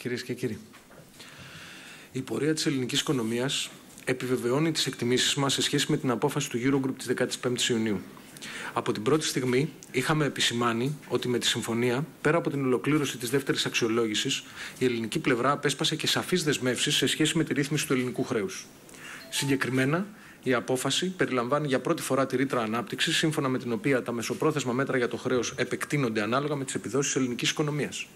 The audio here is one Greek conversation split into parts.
κυρίες και κύριοι. Η πορεία της ελληνικής οικονομίας επιβεβαιώνει τις εκτιμήσεις μας σε σχέση με την απόφαση του Eurogroup της 15ης Ιουνίου. Από την πρώτη στιγμή είχαμε επισημάνει ότι με τη συμφωνία, πέρα από την ολοκλήρωση της δεύτερης αξιολόγησης, η ελληνική πλευρά απέσπασε και σαφείς δεσμεύσεις σε σχέση με τη ρύθμιση του ελληνικού χρέους. Συγκεκριμένα, η απόφαση περιλαμβάνει για πρώτη φορά τη ρήτρα ανάπτυξης, σύμφωνα με την οποία τα μεσοπρόθεσμα μέτρα για το χρέος επεκτείνονται ανάλογα με τις επιδόσεις της ελληνικής οικονομίας.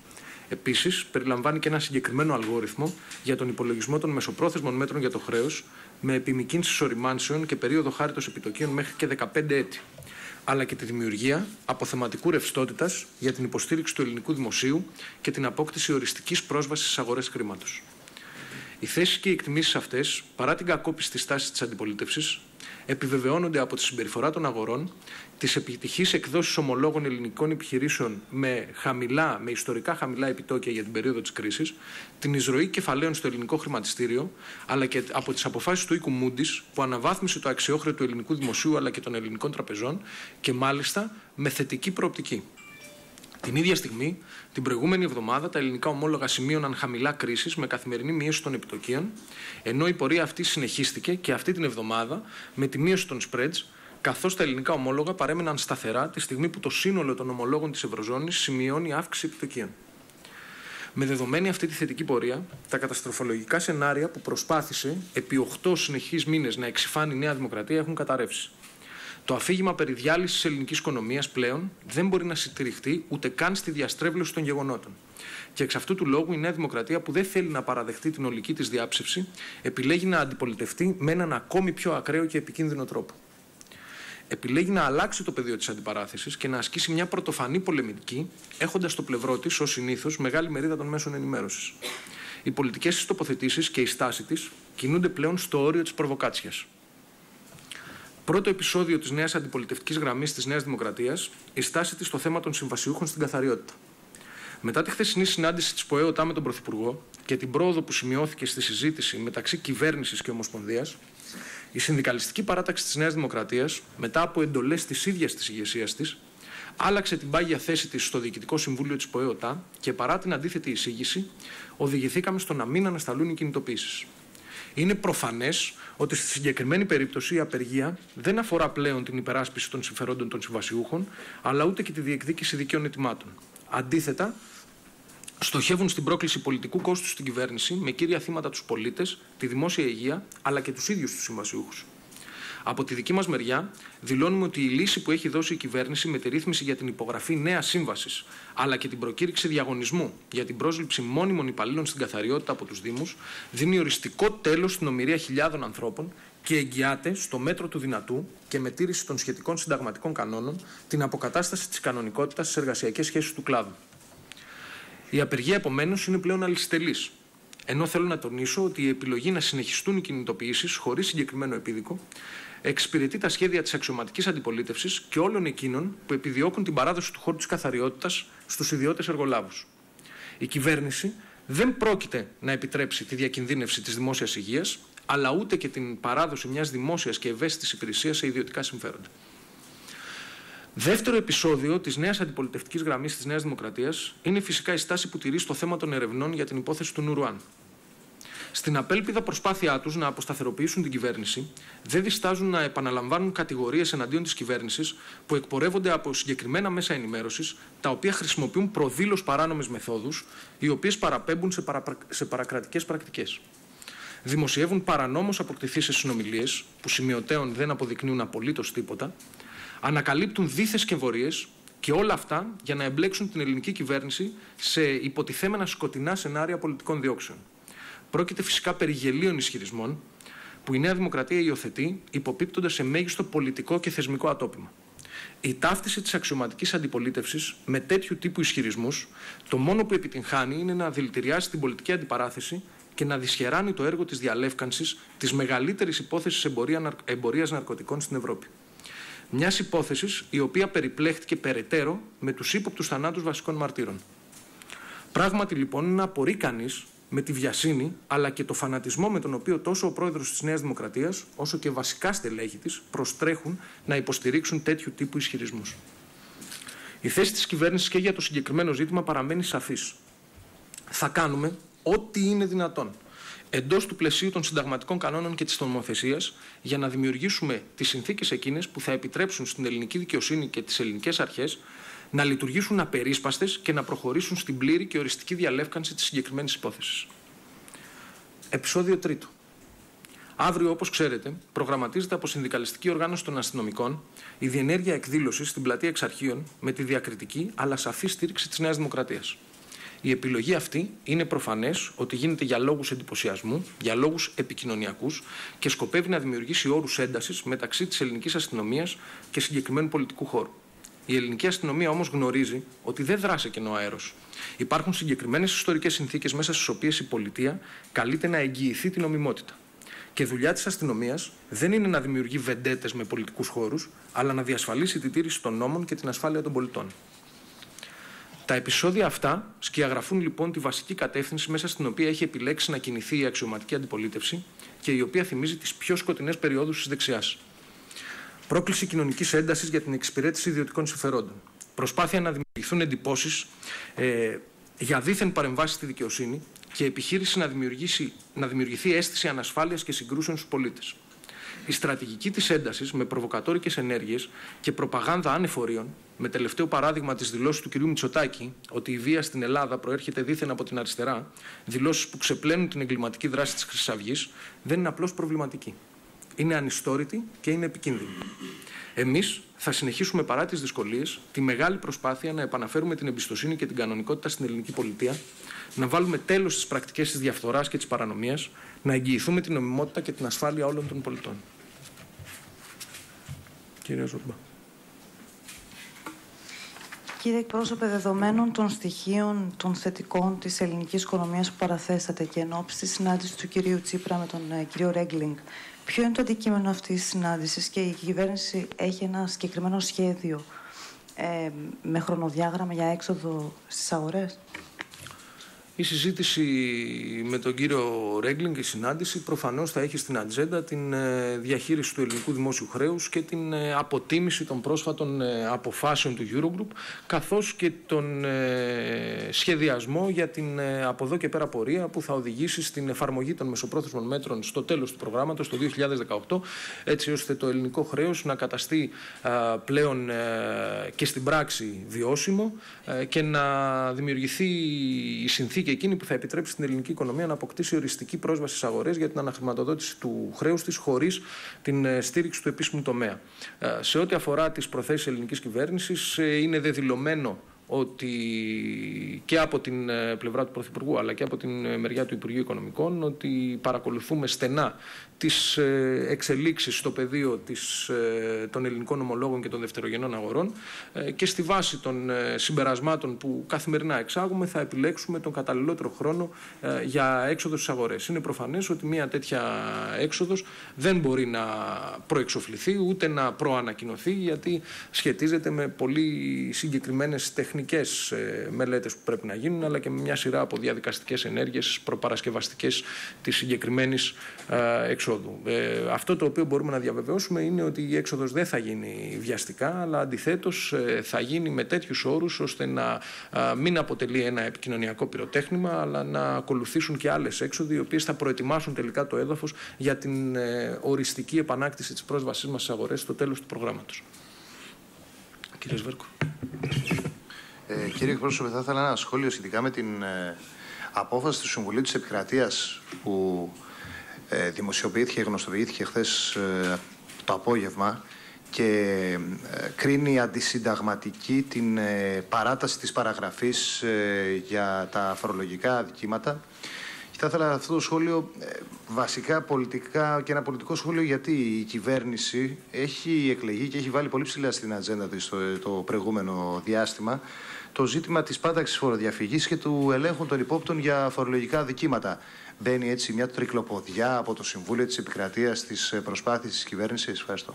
Επίσης, περιλαμβάνει και ένα συγκεκριμένο αλγόριθμο για τον υπολογισμό των μεσοπρόθεσμων μέτρων για το χρέος, με επιμηκύνση οριμάνσεων και περίοδο χάριτος επιτοκίων μέχρι και 15 έτη αλλά και τη δημιουργία αποθεματικού ρευστότητας για την υποστήριξη του ελληνικού δημοσίου και την απόκτηση οριστικής πρόσβασης στις αγορές χρήματος. Οι θέσεις και οι εκτιμήσεις αυτές, παρά την κακόπιστη στάση της αντιπολίτευσης, επιβεβαιώνονται από τη συμπεριφορά των αγορών, τις επιτυχείς εκδόσεις ομολόγων ελληνικών επιχειρήσεων με, χαμηλά, με ιστορικά χαμηλά επιτόκια για την περίοδο της κρίσης, την εισρωή κεφαλαίων στο ελληνικό χρηματιστήριο, αλλά και από τις αποφάσεις του οίκου Μούντι που αναβάθμισε το αξιόχρεο του ελληνικού δημοσίου αλλά και των ελληνικών τραπεζών και μάλιστα με θετική προοπτική. Την ίδια στιγμή, την προηγούμενη εβδομάδα, τα ελληνικά ομόλογα σημείωναν χαμηλά κρίση με καθημερινή μείωση των επιτοκίων, ενώ η πορεία αυτή συνεχίστηκε και αυτή την εβδομάδα με τη μείωση των spreads, καθώς τα ελληνικά ομόλογα παρέμειναν σταθερά τη στιγμή που το σύνολο των ομολόγων της Ευρωζώνης σημειώνει αύξηση επιτοκίων. Με δεδομένη αυτή τη θετική πορεία, τα καταστροφολογικά σενάρια που προσπάθησε επί 8 συνεχείς μήνες να εξηφάνει η Νέα Δημοκρατία έχουν καταρρεύσει. Το αφήγημα περί διάλυσης της ελληνικής οικονομίας πλέον δεν μπορεί να στηριχτεί ούτε καν στη διαστρέβλωση των γεγονότων. Και εξ αυτού του λόγου η Νέα Δημοκρατία, που δεν θέλει να παραδεχτεί την ολική της διάψευση, επιλέγει να αντιπολιτευτεί με έναν ακόμη πιο ακραίο και επικίνδυνο τρόπο. Επιλέγει να αλλάξει το πεδίο της αντιπαράθεσης και να ασκήσει μια πρωτοφανή πολεμική, έχοντας στο πλευρό της, ως συνήθως, μεγάλη μερίδα των μέσων ενημέρωσης. Οι πολιτικές της τοποθετήσεις και η στάση της κινούνται πλέον στο όριο της προβοκάτσιας. Πρώτο επεισόδιο της νέας αντιπολιτευτικής γραμμής της Νέας Δημοκρατίας, η στάση της στο θέμα των συμβασιούχων στην καθαριότητα. Μετά τη χθεσινή συνάντηση της ΠΟΕΟΤΑ με τον Πρωθυπουργό και την πρόοδο που σημειώθηκε στη συζήτηση μεταξύ κυβέρνησης και Ομοσπονδίας, η συνδικαλιστική παράταξη της Νέας Δημοκρατίας, μετά από εντολές της ίδιας της ηγεσίας της, άλλαξε την πάγια θέση της στο Διοικητικό Συμβούλιο της ΠΟΕΟΤΑ και παρά την αντίθετη εισήγηση, οδηγηθήκαμε στο να μην ανασταλούν οι κινητοποίησει. Είναι προφανές ότι στη συγκεκριμένη περίπτωση η απεργία δεν αφορά πλέον την υπεράσπιση των συμφερόντων των συμβασιούχων, αλλά ούτε και τη διεκδίκηση δικαίων ετοιμάτων. Αντίθετα, στοχεύουν στην πρόκληση πολιτικού κόστου στην κυβέρνηση με κύρια θύματα τους πολίτες, τη δημόσια υγεία αλλά και τους ίδιους τους συμβασιούχους. Από τη δική μας μεριά, δηλώνουμε ότι η λύση που έχει δώσει η κυβέρνηση με τη ρύθμιση για την υπογραφή νέας σύμβασης, αλλά και την προκήρυξη διαγωνισμού για την πρόσληψη μόνιμων υπαλλήλων στην καθαριότητα από τους Δήμους, δίνει οριστικό τέλος στην ομοιρία χιλιάδων ανθρώπων και εγγυάται στο μέτρο του δυνατού και με τήρηση των σχετικών συνταγματικών κανόνων την αποκατάσταση της κανονικότητας στις εργασιακές σχέσεις του κλάδου. Η απεργία, επομένως, είναι πλέον αλυσιτελή. Ενώ θέλω να τονίσω ότι η επιλογή να συνεχιστούν οι κινητοποιήσεις χωρίς συγκεκριμένο επίδικο εξυπηρετεί τα σχέδια της αξιωματικής αντιπολίτευσης και όλων εκείνων που επιδιώκουν την παράδοση του χώρου της καθαριότητας στους ιδιώτες εργολάβους. Η κυβέρνηση δεν πρόκειται να επιτρέψει τη διακινδύνευση της δημόσιας υγείας, αλλά ούτε και την παράδοση μιας δημόσιας και ευαίσθητης υπηρεσίας σε ιδιωτικά συμφέροντα. Δεύτερο επεισόδιο της νέας αντιπολιτευτικής γραμμής της Νέας Δημοκρατίας είναι φυσικά η στάση που τηρεί στο θέμα των ερευνών για την υπόθεση του Νουρουάν. Στην απέλπιδα προσπάθειά τους να αποσταθεροποιήσουν την κυβέρνηση, δεν διστάζουν να επαναλαμβάνουν κατηγορίες εναντίον της κυβέρνησης που εκπορεύονται από συγκεκριμένα μέσα ενημέρωσης, τα οποία χρησιμοποιούν προδήλως παράνομες μεθόδους, οι οποίες παραπέμπουν σε, παρα... σε παρακρατικές πρακτικές. Δημοσιεύουν παρανόμως αποκτηθήσεις συνομιλίες, που σημειωτέων δεν αποδεικνύουν απολύτως τίποτα, ανακαλύπτουν δίθες και βορείες και όλα αυτά για να εμπλέξουν την ελληνική κυβέρνηση σε υποτιθέμενα σκοτεινά σενάρια πολιτικών διώξεων. Πρόκειται φυσικά περί γελίων ισχυρισμών που η Νέα Δημοκρατία υιοθετεί υποπίπτοντας σε μέγιστο πολιτικό και θεσμικό ατόπιμα. Η ταύτιση της αξιωματικής αντιπολίτευσης με τέτοιου τύπου ισχυρισμούς, το μόνο που επιτυγχάνει είναι να δηλητηριάσει την πολιτική αντιπαράθεση και να δυσχεράνει το έργο της διαλεύκανσης της μεγαλύτερης υπόθεσης εμπορία ναρκωτικών στην Ευρώπη. Μιας υπόθεσης η οποία περιπλέχτηκε περαιτέρω με τους ύποπτους θανάτους βασικών μαρτύρων. Πράγματι λοιπόν είναι να απορεί κανείς με τη βιασύνη αλλά και το φανατισμό με τον οποίο τόσο ο πρόεδρος της Νέας Δημοκρατίας όσο και βασικά στελέχη της προστρέχουν να υποστηρίξουν τέτοιου τύπου ισχυρισμούς. Η θέση της κυβέρνησης και για το συγκεκριμένο ζήτημα παραμένει σαφής. Θα κάνουμε ό,τι είναι δυνατόν εντός του πλαισίου των συνταγματικών κανόνων και της νομοθεσίας για να δημιουργήσουμε τις συνθήκες εκείνες που θα επιτρέψουν στην ελληνική δικαιοσύνη και τις ελληνικές αρχές να λειτουργήσουν απερίσπαστες και να προχωρήσουν στην πλήρη και οριστική διαλεύκανση της συγκεκριμένης υπόθεσης. Επισόδιο τρίτο. Αύριο, όπως ξέρετε, προγραμματίζεται από συνδικαλιστική οργάνωση των αστυνομικών η διενέργεια εκδήλωσης στην πλατεία Εξαρχείων με τη διακριτική αλλά σαφή στήριξη της Νέας Δημοκρατίας. Η επιλογή αυτή είναι προφανές ότι γίνεται για λόγους εντυπωσιασμού, για λόγους επικοινωνιακούς και σκοπεύει να δημιουργήσει όρους έντασης μεταξύ της ελληνικής αστυνομίας και συγκεκριμένου πολιτικού χώρου. Η ελληνική αστυνομία όμως γνωρίζει ότι δεν δράσε κενό αέρος. Υπάρχουν συγκεκριμένες ιστορικές συνθήκες μέσα στις οποίες η πολιτεία καλείται να εγγυηθεί την νομιμότητα. Και δουλειά της αστυνομίας δεν είναι να δημιουργεί βεντέτες με πολιτικούς χώρους, αλλά να διασφαλίσει τη τήρηση των νόμων και την ασφάλεια των πολιτών. Τα επεισόδια αυτά σκιαγραφούν λοιπόν τη βασική κατεύθυνση μέσα στην οποία έχει επιλέξει να κινηθεί η αξιωματική αντιπολίτευση και η οποία θυμίζει τις πιο σκοτεινές περιόδους της δεξιάς. Πρόκληση κοινωνικής έντασης για την εξυπηρέτηση ιδιωτικών συμφερόντων. Προσπάθεια να δημιουργηθούν εντυπώσεις ε, για δίθεν παρεμβάσεις στη δικαιοσύνη και επιχείρηση να, δημιουργήσει, να δημιουργηθεί αίσθηση ανασφάλειας και συγκρούσεων στους πολίτες. Η στρατηγική της έντασης με προβοκατόρικες ενέργειες και προπαγάνδα ανεφορίων, με τελευταίο παράδειγμα της δηλώσης του κ. Μητσοτάκη ότι η βία στην Ελλάδα προέρχεται δίθεν από την αριστερά, δηλώσεις που ξεπλένουν την εγκληματική δράση της Χρυσαυγής, δεν είναι απλώς προβληματική. Είναι ανιστόρητη και είναι επικίνδυνη. Εμείς θα συνεχίσουμε παρά τις δυσκολίες τη μεγάλη προσπάθεια να επαναφέρουμε την εμπιστοσύνη και την κανονικότητα στην ελληνική πολιτεία, να βάλουμε τέλος στις πρακτικές της διαφθοράς και της παρανομίας, να εγγυηθούμε την νομιμότητα και την ασφάλεια όλων των πολιτών. Κύριε Ζουρμπά. Κύριε εκπρόσωπε, δεδομένων των στοιχείων των θετικών της ελληνικής οικονομίας που παραθέσατε και εν ώψη της συνάντησης του κυρίου Τσίπρα με τον ε, κύριο Ρέγκλινγκ, ποιο είναι το αντικείμενο αυτής της συνάντησης και η κυβέρνηση έχει ένα συγκεκριμένο σχέδιο ε, με χρονοδιάγραμμα για έξοδο στις αγορές; Η συζήτηση με τον κύριο Ρέγκλινγκ, η συνάντηση, προφανώς θα έχει στην ατζέντα την ε, διαχείριση του ελληνικού δημόσιου χρέους και την ε, αποτίμηση των πρόσφατων ε, αποφάσεων του Eurogroup, καθώς και τον σχεδιασμό για την από εδώ και πέρα πορεία που θα οδηγήσει στην εφαρμογή των μεσοπρόθεσμων μέτρων στο τέλος του προγράμματος το 2018, έτσι ώστε το ελληνικό χρέος να καταστεί πλέον και στην πράξη βιώσιμο και να δημιουργηθεί η συνθήκη και εκείνη που θα επιτρέψει στην ελληνική οικονομία να αποκτήσει οριστική πρόσβαση στις αγορές για την αναχρηματοδότηση του χρέους της χωρίς την ε, στήριξη του επίσημου τομέα. Ε, σε ό,τι αφορά τις προθέσεις ελληνικής κυβέρνησης, ε, είναι δεδηλωμένο ότι και από την πλευρά του Πρωθυπουργού αλλά και από την μεριά του Υπουργείου Οικονομικών ότι παρακολουθούμε στενά τις ε, εξελίξεις στο πεδίο της, ε, των ελληνικών ομολόγων και των δευτερογενών αγορών ε, και στη βάση των συμπερασμάτων που καθημερινά εξάγουμε θα επιλέξουμε τον καταλληλότερο χρόνο για έξοδο στις αγορές. Είναι προφανές ότι μια τέτοια έξοδος δεν μπορεί να προεξοφληθεί ούτε να προανακοινωθεί γιατί σχετίζεται με πολύ συγκεκριμένες τεχνικές μελέτες που πρέπει να γίνουν αλλά και με μια σειρά από διαδικαστικές ενέργειες προπαρασκευαστικές της συγκεκριμένης εξόδου. Ε, αυτό το οποίο μπορούμε να διαβεβαιώσουμε είναι ότι η έξοδος δεν θα γίνει βιαστικά, αλλά αντιθέτως ε, θα γίνει με τέτοιους όρους ώστε να μην αποτελεί ένα επικοινωνιακό πυροτέχνημα, αλλά να ακολουθήσουν και άλλες έξοδοι, οι οποίες θα προετοιμάσουν τελικά το έδαφος για την ε, οριστική επανάκτηση της πρόσβασής μας στις αγορές στο τέλος του προγράμματος. Κύριε Σβέρκο. Ε, κύριε εκπρόσωπε, θα ήθελα ένα σχόλιο σχετικά με την απόφαση του Συμβουλίου της Επικρατείας που ε, δημοσιοποιήθηκε, γνωστοποιήθηκε χθες ε, το απόγευμα και ε, κρίνει αντισυνταγματική την παράταση της παραγραφής για τα φορολογικά αδικήματα. Και θα ήθελα αυτό το σχόλιο βασικά πολιτικά και ένα πολιτικό σχόλιο γιατί η κυβέρνηση έχει εκλεγεί και έχει βάλει πολύ ψηλά στην ατζέντα της το, το προηγούμενο διάστημα το ζήτημα της πάταξης φοροδιαφυγής και του ελέγχου των υπόπτων για φορολογικά αδικήματα. Μπαίνει έτσι μια τρικλοποδιά από το Συμβούλιο της Επικρατείας στις προσπάθειες της κυβέρνησης. Ευχαριστώ.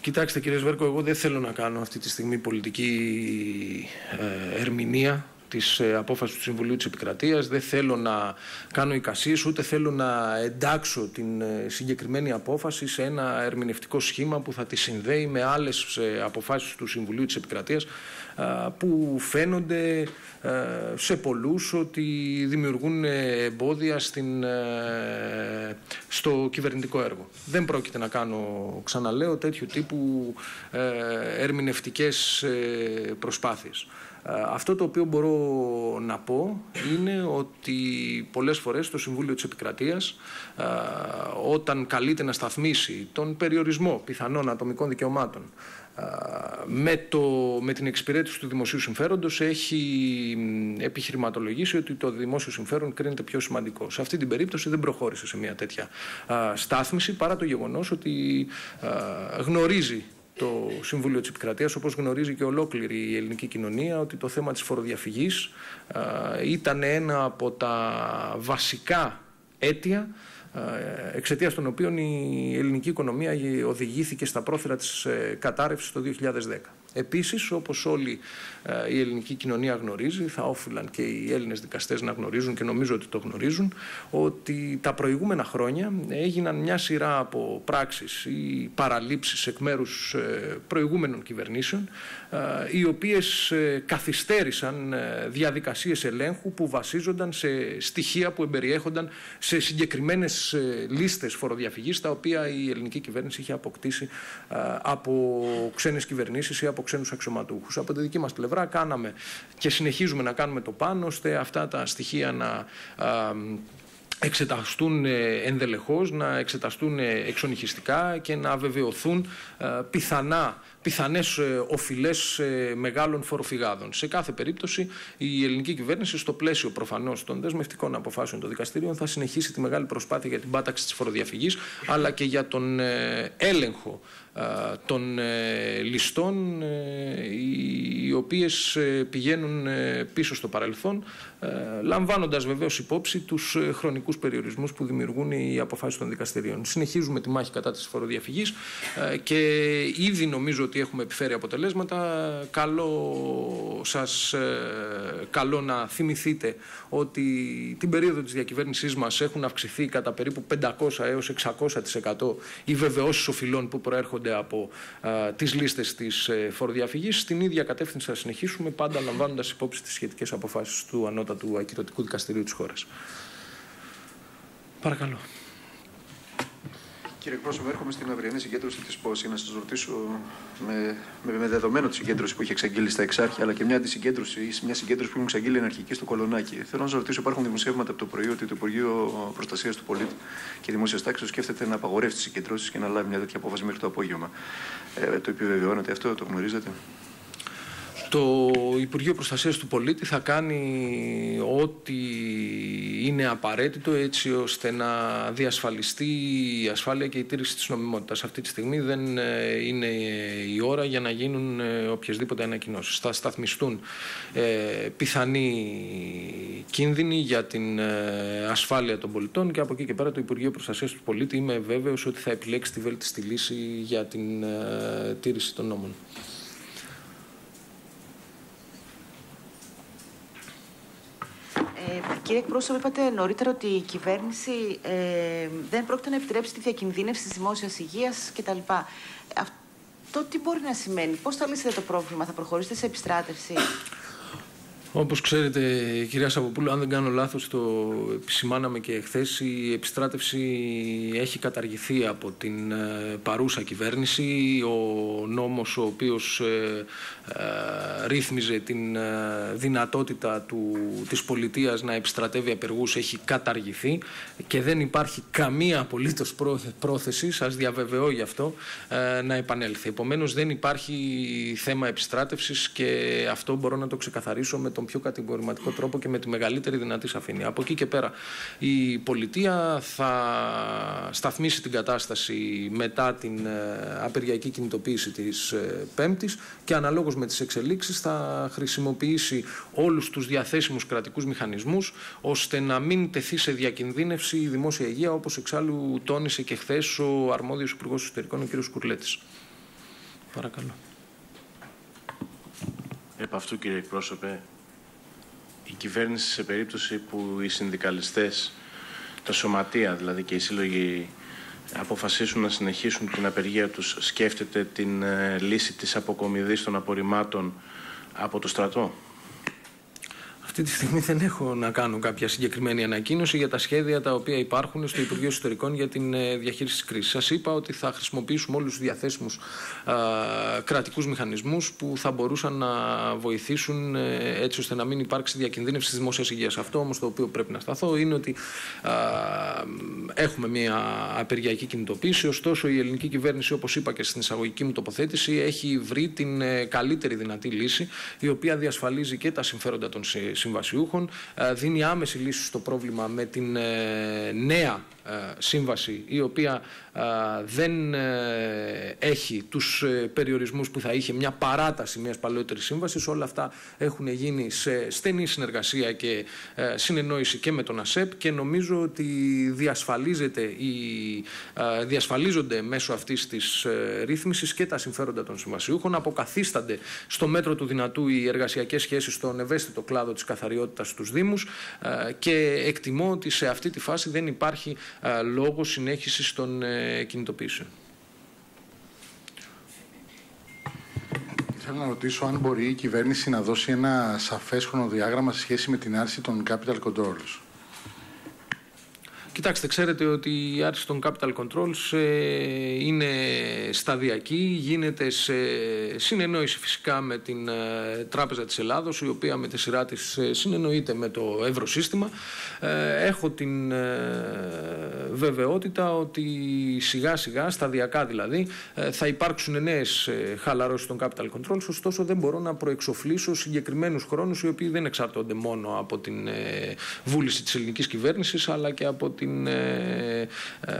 Κοιτάξτε κύριε Σβέρκο, εγώ δεν θέλω να κάνω αυτή τη στιγμή πολιτική ε, ερμηνεία της ε, απόφασης του Συμβουλίου της Επικρατείας. Δεν θέλω να κάνω εικασίες, ούτε θέλω να εντάξω την ε, συγκεκριμένη απόφαση σε ένα ερμηνευτικό σχήμα που θα τη συνδέει με άλλες αποφάσεις του Συμβουλίου της Επικρατείας που φαίνονται σε πολλούς ότι δημιουργούν εμπόδια στην, στο κυβερνητικό έργο. Δεν πρόκειται να κάνω, ξαναλέω, τέτοιου τύπου ερμηνευτικές προσπάθειες. Αυτό το οποίο μπορώ να πω είναι ότι πολλές φορές το Συμβούλιο της Επικρατείας όταν καλείται να σταθμίσει τον περιορισμό πιθανών ατομικών δικαιωμάτων με, το, με την εξυπηρέτηση του δημοσίου συμφέροντος έχει επιχειρηματολογήσει ότι το δημόσιο συμφέρον κρίνεται πιο σημαντικό. Σε αυτή την περίπτωση δεν προχώρησε σε μια τέτοια στάθμιση παρά το γεγονός ότι γνωρίζει το Συμβούλιο της Επικρατείας, όπως γνωρίζει και ολόκληρη η ελληνική κοινωνία, ότι το θέμα της φοροδιαφυγής ήταν ένα από τα βασικά αίτια εξαιτίας των οποίων η ελληνική οικονομία οδηγήθηκε στα πρόθυρα της ε, κατάρρευσης το 2010. Επίσης, όπως όλη ε, η ελληνική κοινωνία γνωρίζει, θα όφυλαν και οι Έλληνες δικαστές να γνωρίζουν και νομίζω ότι το γνωρίζουν, ότι τα προηγούμενα χρόνια έγιναν μια σειρά από πράξεις ή παραλήψεις εκ μέρους ε, προηγούμενων κυβερνήσεων, ε, οι οποίες καθυστέρησαν διαδικασίες ελέγχου που βασίζονταν σε στοιχεία που εμπεριέχονταν σε συγκεκριμένες λίστες φοροδιαφυγής, τα οποία η ελληνική κυβέρνηση είχε αποκτήσει από ξένες κυβερνήσεις ή από ξένους αξιωματούχους. Από τη δική μας πλευρά κάναμε και συνεχίζουμε να κάνουμε το πάνω ώστε αυτά τα στοιχεία να εξεταστούν ε, ενδελεχώς, να εξεταστούν ε, εξονυχιστικά και να βεβαιωθούν ε, πιθανά πιθανές οφειλές μεγάλων φοροφυγάδων. Σε κάθε περίπτωση η ελληνική κυβέρνηση στο πλαίσιο προφανώς των δεσμευτικών αποφάσεων των δικαστηρίων θα συνεχίσει τη μεγάλη προσπάθεια για την πάταξη της φοροδιαφυγής αλλά και για τον έλεγχο των ε, ληστών ε, οι οποίες ε, πηγαίνουν πίσω στο παρελθόν λαμβάνοντας βεβαίως υπόψη τους χρονικούς περιορισμούς που δημιουργούν οι αποφάσεις των δικαστηρίων. Συνεχίζουμε τη μάχη κατά της φοροδιαφυγής και ήδη νομίζω ότι έχουμε επιφέρει αποτελέσματα. Καλό σας καλό να θυμηθείτε ότι την περίοδο της διακυβέρνησής μας έχουν αυξηθεί κατά περίπου 500 έως 600% οι βεβαιώσεις οφειλών που προέρχονται από α, τις λίστες της ε, φοροδιαφυγής. Στην ίδια κατεύθυνση θα συνεχίσουμε, πάντα λαμβάνοντας υπόψη τις σχετικές αποφάσεις του Ανώτατου Ακυρωτικού Δικαστηρίου της χώρας. Παρακαλώ. Κύριε Εκπρόσωπο, έρχομαι στην αυριανή συγκέντρωση της ΠΟΣΗ να σας ρωτήσω με, με, με, δεδομένο τη συγκέντρωση που είχε εξαγγείλει στα Εξάρχεια, αλλά και μια συγκέντρωση, μια συγκέντρωση που έχουν εξαγγείλει αρχική στο Κολονάκι. Θέλω να σας ρωτήσω, υπάρχουν δημοσιεύματα από το πρωί ότι το Υπουργείο Προστασίας του Πολίτη και Δημόσιας Τάξης σκέφτεται να απαγορεύσει τις συγκεντρώσεις και να λάβει μια τέτοια απόφαση μέχρι το απόγευμα. Ε, το επιβεβαιώνετε αυτό, το γνωρίζετε; Το Υπουργείο Προστασίας του Πολίτη θα κάνει ό,τι είναι απαραίτητο έτσι ώστε να διασφαλιστεί η ασφάλεια και η τήρηση της νομιμότητας. Αυτή τη στιγμή δεν ε, είναι η ώρα για να γίνουν ε, οποιασδήποτε ανακοινώσεις. Θα σταθμιστούν ε, πιθανοί κίνδυνοι για την ασφάλεια των πολιτών και από εκεί και πέρα το Υπουργείο Προστασίας του Πολίτη είμαι βέβαιος ότι θα επιλέξει τη βέλτιστη λύση για την τήρηση των νόμων. Ε, κύριε εκπρόσωπο, είπατε νωρίτερα ότι η κυβέρνηση ε, δεν πρόκειται να επιτρέψει τη διακινδύνευση της δημόσιας υγείας κτλ. Αυτό τι μπορεί να σημαίνει, πώς θα λύσετε το πρόβλημα, θα προχωρήσετε σε επιστράτευση; Όπως ξέρετε, κυρία Σαββοπούλου, αν δεν κάνω λάθος, το επισημάναμε και χθες, η επιστράτευση έχει καταργηθεί από την ε, παρούσα κυβέρνηση. Ο νόμος ο οποίος ε, ε, ρύθμιζε την δυνατότητα του, της πολιτείας να επιστρατεύει απεργούς έχει καταργηθεί και δεν υπάρχει καμία απολύτως πρόθεση, σας διαβεβαιώ γι' αυτό, να επανέλθει. Επομένως δεν υπάρχει θέμα επιστράτευσης και αυτό μπορώ να το ξεκαθαρίσω με το τον πιο κατηγορηματικό τρόπο και με τη μεγαλύτερη δυνατή σαφήνεια. Από εκεί και πέρα η πολιτεία θα σταθμίσει την κατάσταση μετά την ε, απεργιακή κινητοποίηση της ε, Πέμπτης και αναλόγως με τις εξελίξεις θα χρησιμοποιήσει όλους τους διαθέσιμους κρατικούς μηχανισμούς ώστε να μην τεθεί σε διακινδύνευση η δημόσια υγεία όπως εξάλλου τόνισε και χθες ο αρμόδιος Υπουργός Εσωτερικών ο κ. Κουρλέτης. Παρακαλώ. Επ' αυτού κύριε εκπρόσωπε, η κυβέρνηση σε περίπτωση που οι συνδικαλιστές, τα σωματεία δηλαδή και οι σύλλογοι αποφασίσουν να συνεχίσουν την απεργία τους, σκέφτεται την ε, λύση της αποκομιδής των απορριμμάτων από το στρατό; Αυτή τη στιγμή δεν έχω να κάνω κάποια συγκεκριμένη ανακοίνωση για τα σχέδια τα οποία υπάρχουν στο Υπουργείο Εσωτερικών για την ε, διαχείριση της κρίσης. Σας είπα ότι θα χρησιμοποιήσουμε όλους τους διαθέσιμους κρατικούς μηχανισμούς που θα μπορούσαν να βοηθήσουν ε, έτσι ώστε να μην υπάρξει διακινδύνευση της δημόσιας υγείας. Αυτό όμως το οποίο πρέπει να σταθώ είναι ότι α, έχουμε μια απεργιακή κινητοποίηση. Ωστόσο, η ελληνική κυβέρνηση, όπως είπα και στην εισαγωγική μου τοποθέτηση, έχει βρει την ε, καλύτερη δυνατή λύση, η οποία διασφαλίζει και τα συμφέροντα των συμβασιούχων, ε, δίνει άμεση λύση στο πρόβλημα με την ε, νέα ε, σύμβαση η οποία δεν έχει τους περιορισμούς που θα είχε μια παράταση μιας παλαιότερης σύμβασης. Όλα αυτά έχουν γίνει σε στενή συνεργασία και συνεννόηση και με τον ΑΣΕΠ και νομίζω ότι διασφαλίζεται η, διασφαλίζονται μέσω αυτής της ρύθμισης και τα συμφέροντα των συμβασιούχων. Αποκαθίστανται στο μέτρο του δυνατού οι εργασιακές σχέσεις στον ευαίσθητο κλάδο της καθαριότητας στους Δήμους και εκτιμώ ότι σε αυτή τη φάση δεν υπάρχει λόγος συνέχισης των ε, κινητοποιήσεων. Θέλω να ρωτήσω αν μπορεί η κυβέρνηση να δώσει ένα σαφές χρονοδιάγραμμα σε σχέση με την άρση των capital controls. Κοιτάξτε, ξέρετε ότι η άρση των capital controls ε, είναι σταδιακή, γίνεται σε συνεννόηση φυσικά με την ε, Τράπεζα της Ελλάδος, η οποία με τη σειρά της ε, συνεννοείται με το ευρωσύστημα. Έχω την βεβαιότητα ότι σιγά σιγά, σταδιακά δηλαδή, θα υπάρξουν νέες χαλαρώσεις των capital controls, ωστόσο δεν μπορώ να προεξοφλήσω συγκεκριμένους χρόνους οι οποίοι δεν εξαρτώνται μόνο από την βούληση της ελληνικής κυβέρνησης αλλά και από την, ε, ε,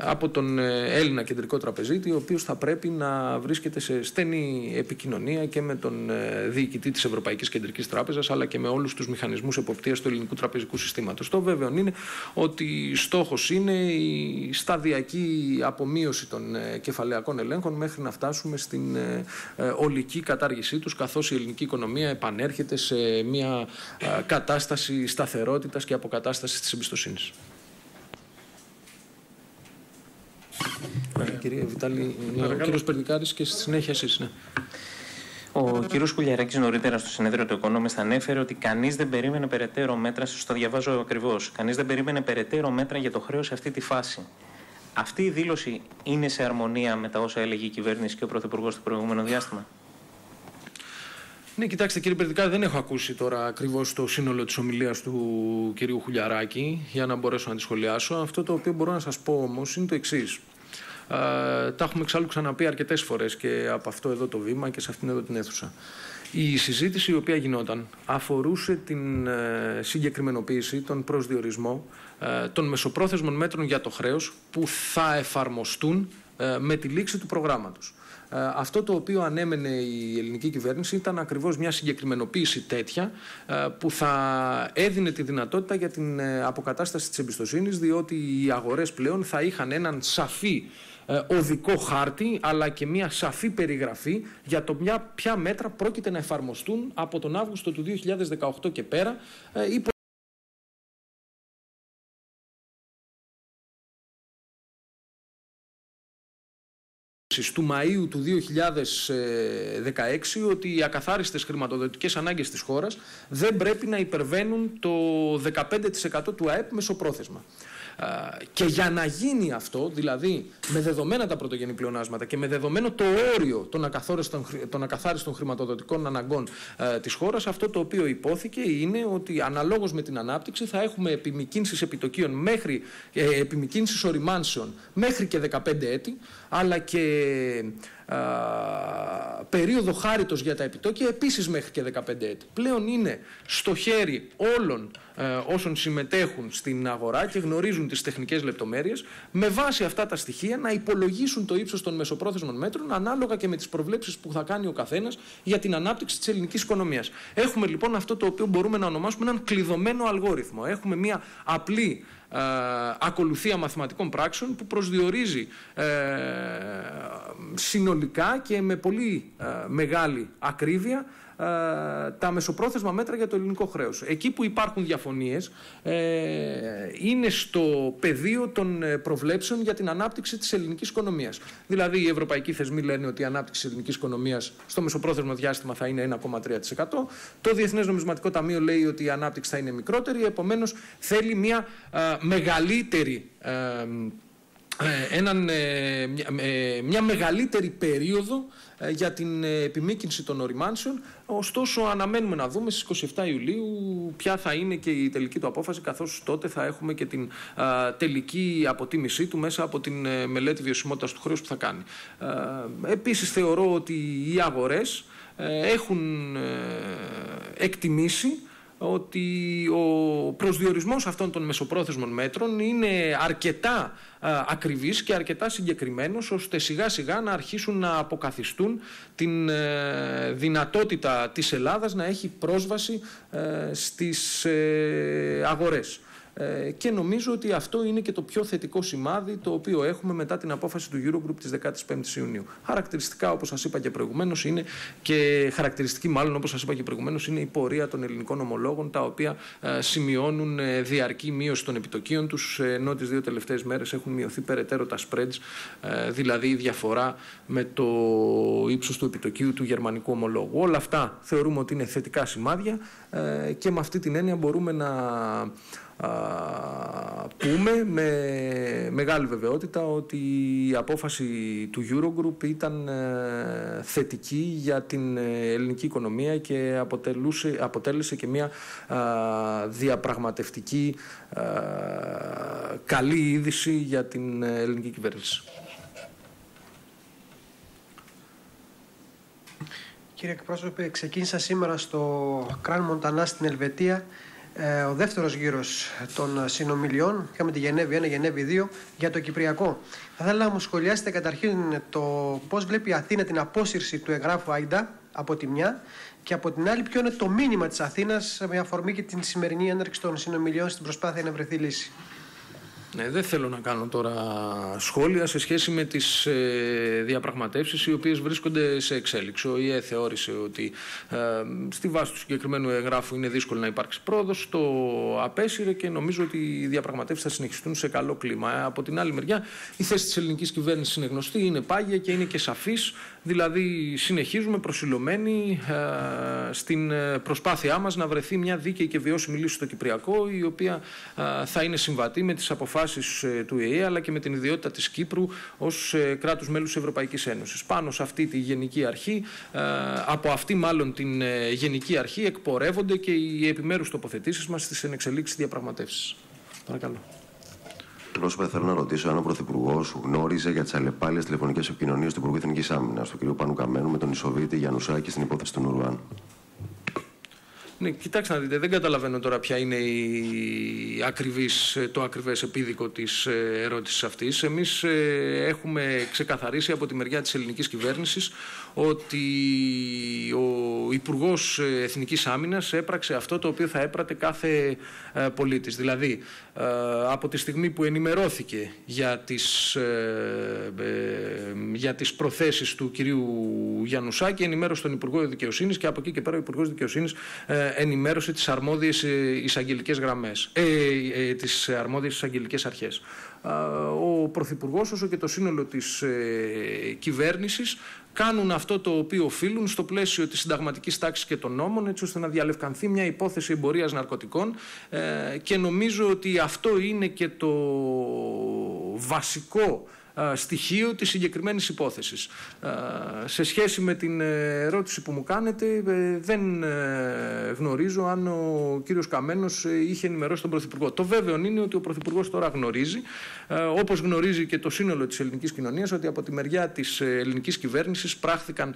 από τον Έλληνα κεντρικό τραπεζίτη, ο οποίος θα πρέπει να βρίσκεται σε στενή επικοινωνία και με τον ε, διοικητή της Ευρωπαϊκής Κεντρικής Τράπεζας, αλλά και με όλους τους μηχανισμούς εποπτείας του ελληνικού τραπεζικού συστήματος. Το βέβαιο είναι ότι στόχος είναι η σταδιακή απομείωση των κεφαλαιακών ελέγχων μέχρι να φτάσουμε στην ολική κατάργησή τους, καθώς η ελληνική οικονομία επανέρχεται σε μια κατάσταση σταθερότητας και αποκατάστασης της εμπιστοσύνης. Κύριε Βιτάλη, ο κύριος Περδικάρης και στη συνέχεια εσείς, ναι. Ο κύριος Κουλιαράκης νωρίτερα στο συνέδριο του Economist ανέφερε ότι κανείς δεν περίμενε περαιτέρω μέτρα, σας το διαβάζω ακριβώς. Κανείς δεν περίμενε περαιτέρω μέτρα για το χρέος σε αυτή τη φάση. Αυτή η δήλωση είναι σε αρμονία με τα όσα έλεγε η κυβέρνηση και ο Πρωθυπουργός το προηγούμενο διάστημα; Ναι, κοιτάξτε κύριε Περδικά, δεν έχω ακούσει τώρα ακριβώς το σύνολο της ομιλίας του κυρίου Χουλιαράκη για να μπορέσω να τη σχολιάσω. Αυτό το οποίο μπορώ να σας πω όμως είναι το εξής. Ε, τα έχουμε εξάλλου ξαναπεί αρκετές φορές και από αυτό εδώ το βήμα και σε αυτήν εδώ την αίθουσα. Η συζήτηση η οποία γινόταν αφορούσε την ε, συγκεκριμενοποίηση, τον προσδιορισμό ε, των μεσοπρόθεσμων μέτρων για το χρέος που θα εφαρμοστούν ε, με τη λήξη του προγράμματος. Ε, αυτό το οποίο ανέμενε η ελληνική κυβέρνηση ήταν ακριβώς μια συγκεκριμενοποίηση τέτοια ε, που θα έδινε τη δυνατότητα για την ε, αποκατάσταση της εμπιστοσύνης διότι οι αγορές πλέον θα είχαν έναν σαφή οδικό χάρτη αλλά και μια σαφή περιγραφή για το ποια μέτρα πρόκειται να εφαρμοστούν από τον Αύγουστο του 2018 και πέρα του Μαΐου του 2016 ότι οι ακαθάριστες χρηματοδοτικές ανάγκες της χώρας δεν πρέπει να υπερβαίνουν το 15% του ΑΕΠ μεσοπρόθεσμα. Και για να γίνει αυτό, δηλαδή με δεδομένα τα πρωτογενή πλεονάσματα και με δεδομένο το όριο των ακαθάριστων, των ακαθάριστων χρηματοδοτικών αναγκών ε, της χώρας, αυτό το οποίο υπόθηκε είναι ότι αναλόγως με την ανάπτυξη θα έχουμε επιμηκύνσεις επιτοκίων μέχρι, ε, επιμηκύνσεις οριμάνσεων μέχρι και 15 έτη, αλλά και περίοδο χάριτος για τα επιτόκια επίσης μέχρι και 15 έτη. Πλέον είναι στο χέρι όλων ε, όσων συμμετέχουν στην αγορά και γνωρίζουν τις τεχνικές λεπτομέρειες με βάση αυτά τα στοιχεία να υπολογίσουν το ύψος των μεσοπρόθεσμων μέτρων ανάλογα και με τις προβλέψεις που θα κάνει ο καθένας για την ανάπτυξη της ελληνικής οικονομίας. Έχουμε λοιπόν αυτό το οποίο μπορούμε να ονομάσουμε έναν κλειδωμένο αλγόριθμο. Έχουμε μια απλή ε, ακολουθία μαθηματικών πράξεων που προσδιορίζει ε, συνολικά και με πολύ ε, μεγάλη ακρίβεια τα μεσοπρόθεσμα μέτρα για το ελληνικό χρέος. Εκεί που υπάρχουν διαφωνίες είναι στο πεδίο των προβλέψεων για την ανάπτυξη της ελληνικής οικονομίας. Δηλαδή, οι ευρωπαϊκοί θεσμοί λένε ότι η ανάπτυξη της ελληνικής οικονομίας στο μεσοπρόθεσμο διάστημα θα είναι 1,3%. Το Διεθνές Νομισματικό Ταμείο λέει ότι η ανάπτυξη θα είναι μικρότερη, επομένως θέλει μια μεγαλύτερη ε, έναν, ε, μια μεγαλύτερη περίοδο ε, για την επιμήκυνση των οριμάνσεων. Ωστόσο, αναμένουμε να δούμε στις 27 Ιουλίου ποια θα είναι και η τελική του απόφαση, καθώς τότε θα έχουμε και την τελική αποτίμησή του μέσα από την μελέτη βιωσιμότητας του χρέους που θα κάνει. Επίσης, θεωρώ ότι οι αγορές έχουν εκτιμήσει ότι ο προσδιορισμός αυτών των μεσοπρόθεσμων μέτρων είναι αρκετά ακριβής και αρκετά συγκεκριμένος ώστε σιγά σιγά να αρχίσουν να αποκαθιστούν την ε, δυνατότητα της Ελλάδας να έχει πρόσβαση ε, στις ε, αγορές. Ε, και νομίζω ότι αυτό είναι και το πιο θετικό σημάδι το οποίο έχουμε μετά την απόφαση του Eurogroup της 15ης Ιουνίου. Χαρακτηριστικά, όπως σας είπα και προηγουμένως, είναι και χαρακτηριστική μάλλον όπως σας είπα και προηγουμένως, είναι η πορεία των ελληνικών ομολόγων τα οποία ε, σημειώνουν ε, διαρκή μείωση των επιτοκίων τους ενώ τις δύο τελευταίες μέρες έχουν μειωθεί περαιτέρω τα spreads, δηλαδή η διαφορά με το ύψος του επιτοκίου του γερμανικού ομολόγου. Όλα αυτά θεωρούμε ότι είναι θετικά σημάδια και με αυτή την έννοια μπορούμε να πούμε με μεγάλη βεβαιότητα ότι η απόφαση του Eurogroup ήταν ε, θετική για την ε, ελληνική οικονομία και αποτελούσε, αποτέλεσε και μια διαπραγματευτική καλή είδηση για την ε, ελληνική κυβέρνηση. Κύριε εκπρόσωπε, ξεκίνησα σήμερα στο Κράν Μοντανά στην Ελβετία ε, ο δεύτερος γύρος των συνομιλιών. Είχαμε τη Γενέβη 1, Γενέβη 2 για το Κυπριακό. Θα ήθελα να μου σχολιάσετε καταρχήν το πώς βλέπει η Αθήνα την απόσυρση του εγγράφου ΑΙΝΤΑ από τη μια και από την άλλη ποιο είναι το μήνυμα της Αθήνας με αφορμή και την σημερινή έναρξη των συνομιλιών στην προσπάθεια να βρεθεί λύση. Ναι, δεν θέλω να κάνω τώρα σχόλια σε σχέση με τις ε, διαπραγματεύσεις οι οποίες βρίσκονται σε εξέλιξη. Ο ΙΕ θεώρησε ότι ε, στη βάση του συγκεκριμένου εγγράφου είναι δύσκολο να υπάρξει πρόοδος, το απέσυρε και νομίζω ότι οι διαπραγματεύσεις θα συνεχιστούν σε καλό κλίμα. Ε, από την άλλη μεριά η θέση της ελληνικής κυβέρνησης είναι γνωστή, είναι πάγια και είναι και σαφής, δηλαδή συνεχίζουμε προσιλωμένοι ε, στην προσπάθειά μας να βρεθεί μια δίκαιη και βιώσιμη λύση στο Κυπριακό η οποία θα είναι συμβατή με τις αποφάσεις ε, του ΕΕ αλλά και με την ιδιότητα της Κύπρου ως ε, κράτους μέλους της Ευρωπαϊκής Ένωσης. Πάνω σε αυτή τη γενική αρχή, ε, από αυτή μάλλον την γενική αρχή εκπορεύονται και οι επιμέρους τοποθετήσεις μας στις ενεξελίξεις διαπραγματεύσεις. Παρακαλώ. Πρόσωπε, θέλω να ρωτήσω αν ο Πρωθυπουργός γνώριζε για τις αλλεπάλληλες τηλεφωνικές επικοινωνίες του Υπουργού Εθνικής Άμυνας, του κ. Πανού Καμένου, με τον Ισοβίτη Γιανουσάκη στην υπόθεση του Νουρουάν. Ναι, κοιτάξτε να δείτε, δεν καταλαβαίνω τώρα ποια είναι η ακριβής, το ακριβές επίδικο της ε, ερώτησης αυτής. Εμείς ε, έχουμε ξεκαθαρίσει από τη μεριά της ελληνικής κυβέρνησης ότι ο Υπουργός Εθνικής Άμυνας έπραξε αυτό το οποίο θα έπρατε κάθε ε, πολίτης. Δηλαδή, από τη στιγμή που ενημερώθηκε για τις, για τις προθέσεις του κυρίου Γιαννουσάκη, ενημέρωσε τον Υπουργό Δικαιοσύνης και από εκεί και πέρα ο Υπουργός Δικαιοσύνης ενημέρωσε τις αρμόδιες ε, εισαγγελικές γραμμές, ε, ε, τις αρμόδιες εισαγγελικές αρχές. Ο Πρωθυπουργός όσο και το σύνολο της ε, κυβέρνησης κάνουν αυτό το οποίο οφείλουν στο πλαίσιο της συνταγματικής τάξης και των νόμων έτσι ώστε να διαλευκανθεί μια υπόθεση εμπορίας ναρκωτικών. Ε, και νομίζω ότι αυτό είναι και το βασικό στοιχείο της συγκεκριμένης υπόθεσης. Σε σχέση με την ε, ερώτηση που μου κάνετε, ε, δεν ε, γνωρίζω αν ο κύριος Καμένος είχε ενημερώσει τον Πρωθυπουργό. Το βέβαιο είναι ότι ο Πρωθυπουργός τώρα γνωρίζει, όπως γνωρίζει και το σύνολο της ελληνικής κοινωνίας, ότι από τη μεριά της ελληνικής κυβέρνησης πράχθηκαν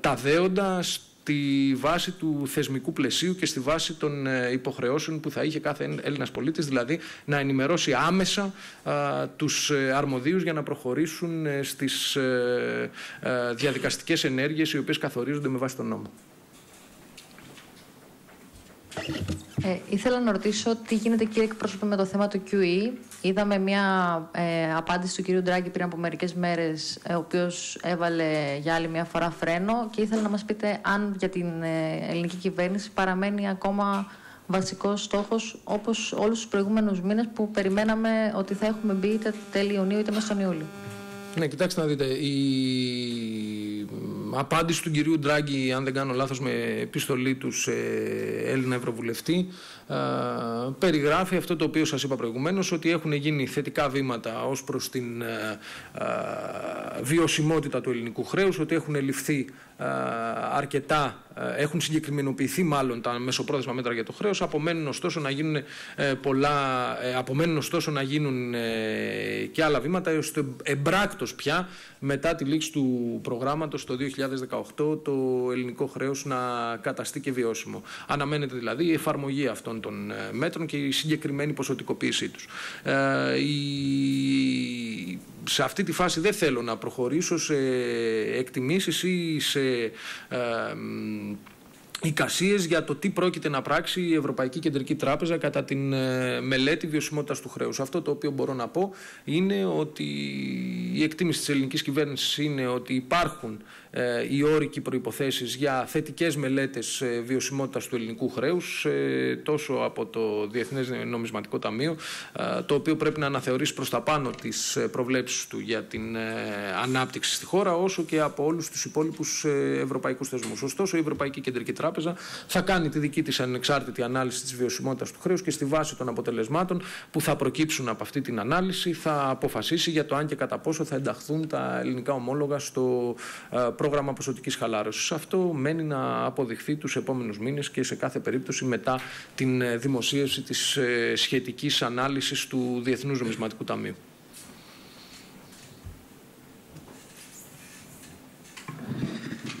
τα δέοντα στη βάση του θεσμικού πλαισίου και στη βάση των ε, υποχρεώσεων που θα είχε κάθε Έλληνας πολίτης, δηλαδή να ενημερώσει άμεσα τους ε, αρμοδίους για να προχωρήσουν ε, στις διαδικαστικές ενέργειες οι οποίες καθορίζονται με βάση τον νόμο. Ε, ήθελα να ρωτήσω τι γίνεται κύριε εκπρόσωπε με το θέμα του QE. Είδαμε μια ε, απάντηση του κυρίου Ντράγκη πριν από μερικές μέρες, ε, ο οποίος έβαλε για άλλη μια φορά φρένο και ήθελα να μας πείτε αν για την ε, ελληνική κυβέρνηση παραμένει ακόμα βασικός στόχος όπως όλους τους προηγούμενους μήνες που περιμέναμε ότι θα έχουμε μπει είτε τέλη Ιουνίου είτε μέσα στον Ιούλιο. Ναι, κοιτάξτε να δείτε. Η απάντηση του κυρίου Ντράγκη, αν δεν κάνω λάθος, με επιστολή του σε Έλληνα Ευρωβουλευτή, περιγράφει αυτό το οποίο σας είπα προηγουμένως, ότι έχουν γίνει θετικά βήματα ως προς την βιωσιμότητα του ελληνικού χρέους, ότι έχουν ληφθεί αρκετά, έχουν συγκεκριμενοποιηθεί μάλλον τα μεσοπρόθεσμα μέτρα για το χρέος, απομένουν ωστόσο να γίνουν ε, πολλά, ε, απομένουν ωστόσο να γίνουν ε, και άλλα βήματα, ώστε εμπράκτος πια μετά τη λήξη του προγράμματος το 2018 το ελληνικό χρέος να καταστεί και βιώσιμο. Αναμένεται δηλαδή η εφαρμογή αυτών των μέτρων και η συγκεκριμένη ποσοτικοποίησή τους. η σε αυτή τη φάση δεν θέλω να προχωρήσω σε εκτιμήσεις ή σε ε, εικασίες για το τι πρόκειται να πράξει η Ευρωπαϊκή Κεντρική Τράπεζα κατά την ε, μελέτη βιωσιμότητας του χρέους. Αυτό το οποίο μπορώ να πω είναι ότι η εκτίμηση της ελληνικής κυβέρνησης είναι ότι υπάρχουν ε, οι όρικοι προϋποθέσεις για θετικές μελέτες ε, βιωσιμότητας του ελληνικού χρέους ε, τόσο από το Διεθνές Νομισματικό Ταμείο το οποίο πρέπει να αναθεωρήσει προς τα πάνω τις προβλέψεις του για την ανάπτυξη στη χώρα όσο και από όλους τους υπόλοιπους ευρωπαϊκούς θεσμούς. Ωστόσο η Ευρωπαϊκή Κεντρική Τράπεζα θα κάνει τη δική της ανεξάρτητη ανάλυση της βιωσιμότητας του χρέους και στη βάση των αποτελεσμάτων που θα προκύψουν από αυτή την ανάλυση θα αποφασίσει για το αν και κατά πόσο θα ενταχθούν τα ελληνικά ομόλογα στο πρόγραμμα ποσοτικής χαλάρωσης. Αυτό μένει να αποδειχθεί τους επόμενους μήνες και σε κάθε περίπτωση μετά την ε, δημοσίευση της ε, σχετικής ανάλυσης του Διεθνούς Νομισματικού Ταμείου.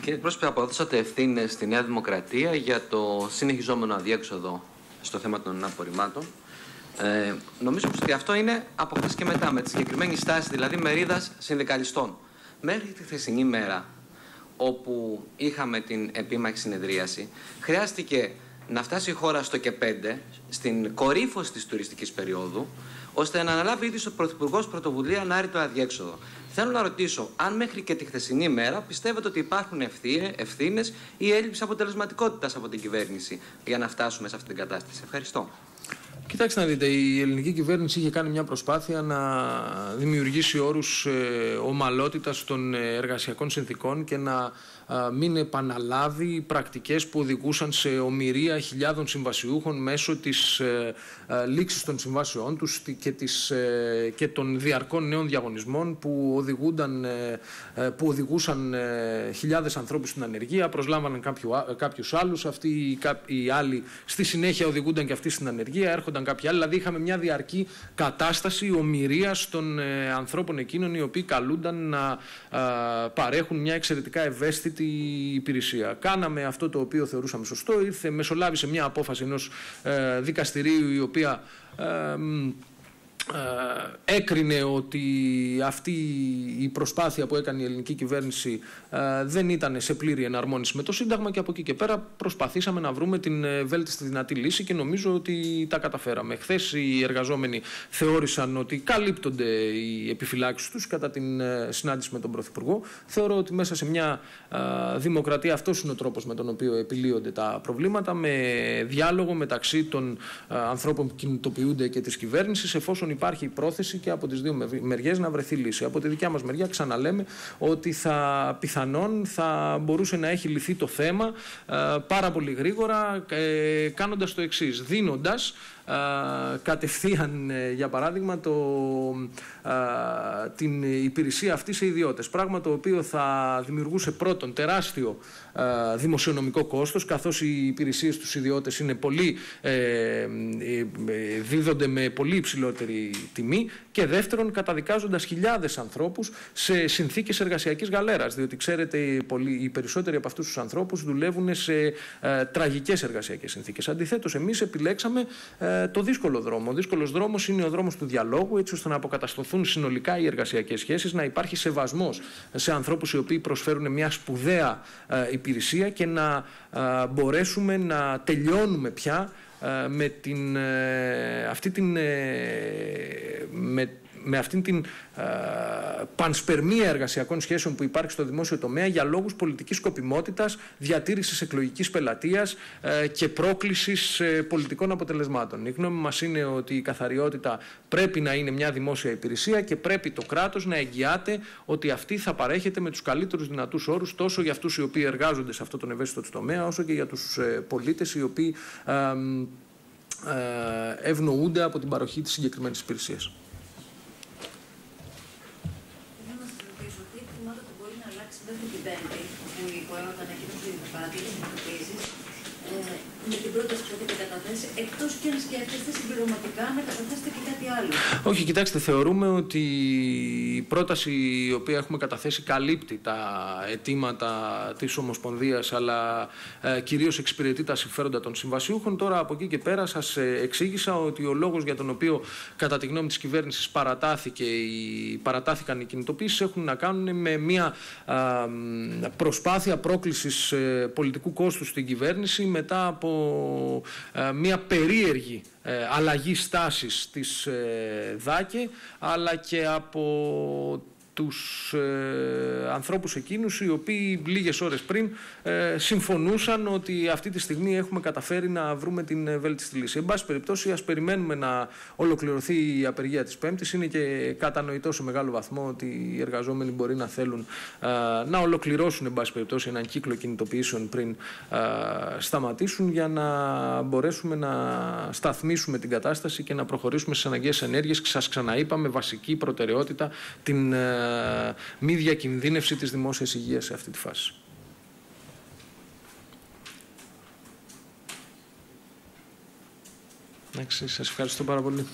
Κύριε πρόσωπε, αποδώσατε ευθύνες στη Νέα Δημοκρατία για το συνεχιζόμενο αδιέξοδο στο θέμα των απορριμμάτων. Ε, νομίζω ότι αυτό είναι από χθες και μετά, με τη συγκεκριμένη στάση δηλαδή μερίδας συνδικαλιστών. Μέχρι τη χθεσινή μέρα, όπου είχαμε την επίμαχη συνεδρίαση, χρειάστηκε να φτάσει η χώρα στο ΚΕ5, στην κορύφωση της τουριστικής περίοδου, ώστε να αναλάβει ήδη ο Πρωθυπουργός πρωτοβουλία να άρει το αδιέξοδο. Θέλω να ρωτήσω αν μέχρι και τη χθεσινή μέρα πιστεύετε ότι υπάρχουν ευθύνε ή έλλειψη αποτελεσματικότητας από την κυβέρνηση για να φτάσουμε σε αυτή την κατάσταση. Ευχαριστώ. Κοιτάξτε να δείτε, η ελληνική κυβέρνηση είχε κάνει μια προσπάθεια να δημιουργήσει όρους ε, ομαλότητας των ε, εργασιακών συνθήκων και να μην επαναλάβει πρακτικές που οδηγούσαν σε ομοιρία χιλιάδων συμβασιούχων μέσω της ε, λήξης των συμβάσεών τους και, της, και των διαρκών νέων διαγωνισμών που, οδηγούνταν, που οδηγούσαν χιλιάδες ανθρώπους στην ανεργία, προσλάμβαναν κάποιου, κάποιους άλλους, αυτοί οι άλλοι στη συνέχεια οδηγούνταν και αυτοί στην ανεργία, έρχονταν κάποια άλλη. Δηλαδή είχαμε μια διαρκή κατάσταση ομοιρίας των ε, ανθρώπων εκείνων οι οποίοι καλούνταν να παρέχουν μια εξαιρετικά ευαίσθητη υπηρεσία. Κάναμε αυτό το οποίο θεωρούσαμε σωστό. Ήρθε, μεσολάβησε μια απόφαση ενός ε, δικαστηρίου η οποία ε, ε, έκρινε ότι αυτή η προσπάθεια που έκανε η ελληνική κυβέρνηση ε, δεν ήταν σε πλήρη εναρμόνιση με το Σύνταγμα και από εκεί και πέρα προσπαθήσαμε να βρούμε την ε, βέλτιστη δυνατή λύση και νομίζω ότι τα καταφέραμε. Χθες οι εργαζόμενοι θεώρησαν ότι καλύπτονται οι επιφυλάξεις τους κατά την συνάντηση με τον Πρωθυπουργό. Θεωρώ ότι μέσα σε μια δημοκρατία αυτός είναι ο τρόπος με τον οποίο επιλύονται τα προβλήματα, με διάλογο μεταξύ των ανθρώπων που κινητοποιούνται και της κυβέρνησης, εφόσον υπάρχει πρόθεση και από τις δύο μεριές να βρεθεί λύση. Από τη δικιά μας μεριά ξαναλέμε ότι θα πιθανόν θα μπορούσε να έχει λυθεί το θέμα ε, πάρα πολύ γρήγορα ε, κάνοντας το εξής, δίνοντας κατευθείαν, ε, για παράδειγμα, το, την υπηρεσία αυτή σε ιδιώτες. Πράγμα το οποίο θα δημιουργούσε πρώτον τεράστιο δημοσιονομικό κόστος, καθώς οι υπηρεσίες στους ιδιώτες είναι πολύ, ε, ε, δίδονται με πολύ υψηλότερη τιμή και δεύτερον καταδικάζοντας χιλιάδες ανθρώπους σε συνθήκες εργασιακής γαλέρας, διότι ξέρετε οι περισσότεροι από αυτούς τους ανθρώπους δουλεύουν σε ε, τραγικές εργασιακές συνθήκες. Αντιθέτως, εμείς επιλέξαμε το δύσκολο δρόμο. Ο δύσκολος δρόμος είναι ο δρόμος του διαλόγου, έτσι ώστε να αποκατασταθούν συνολικά οι εργασιακές σχέσεις, να υπάρχει σεβασμός σε ανθρώπους οι οποίοι προσφέρουν μια σπουδαία ε, υπηρεσία και να ε, μπορέσουμε να τελειώνουμε πια με την, αυτή την, με με αυτήν την ε, πανσπερμία εργασιακών σχέσεων που υπάρχει στο δημόσιο τομέα για λόγους πολιτικής σκοπιμότητας, διατήρησης εκλογικής πελατείας ε, και πρόκλησης ε, πολιτικών αποτελεσμάτων. Η γνώμη μας είναι ότι η καθαριότητα πρέπει να είναι μια δημόσια υπηρεσία και πρέπει το κράτος να εγγυάται ότι αυτή θα παρέχεται με τους καλύτερους δυνατούς όρους τόσο για αυτούς οι οποίοι εργάζονται σε αυτό τον ευαίσθητο τομέα όσο και για τους πολίτες οι οποίοι ευνοούνται από την παροχή της συγκεκριμένης υπηρεσίας. Με την πρόταση που έχετε καταθέσει, εκτός και αν σκέφτεστε συμπληρωματικά να καταθέσετε και κάτι άλλο. Όχι, κοιτάξτε, θεωρούμε ότι η πρόταση η οποία έχουμε καταθέσει καλύπτει τα αιτήματα της Ομοσπονδίας, αλλά ε, κυρίως εξυπηρετεί τα συμφέροντα των συμβασιούχων. Τώρα από εκεί και πέρα σας ε, εξήγησα ότι ο λόγος για τον οποίο, κατά τη γνώμη της κυβέρνησης, παρατάθηκε η, παρατάθηκαν οι κινητοποίησεις έχουν να κάνουν με μια προσπάθεια πρόκλησης ε, πολιτικού κόστου στην κυβέρνηση μετά από ε, μια περίεργη ε, αλλαγή στάσης της ε, ΔΑΚΕ αλλά και από τους ε, ανθρώπους εκείνους οι οποίοι λίγες ώρες πριν ε, συμφωνούσαν ότι αυτή τη στιγμή έχουμε καταφέρει να βρούμε την βέλτιστη λύση. Εν πάση περιπτώσει ας περιμένουμε να ολοκληρωθεί η απεργία της Πέμπτης. Είναι και κατανοητό σε μεγάλο βαθμό ότι οι εργαζόμενοι μπορεί να θέλουν ε, να ολοκληρώσουν εν πάση περιπτώσει έναν κύκλο κινητοποιήσεων πριν ε, σταματήσουν για να μπορέσουμε να σταθμίσουμε την κατάσταση και να προχωρήσουμε στις αναγκαίες ενέργειες. Σας ξαναείπαμε βασική προτεραιότητα την ε, μη διακινδύνευση της δημόσιας υγείας σε αυτή τη φάση. Εντάξει, σας ευχαριστώ πάρα πολύ.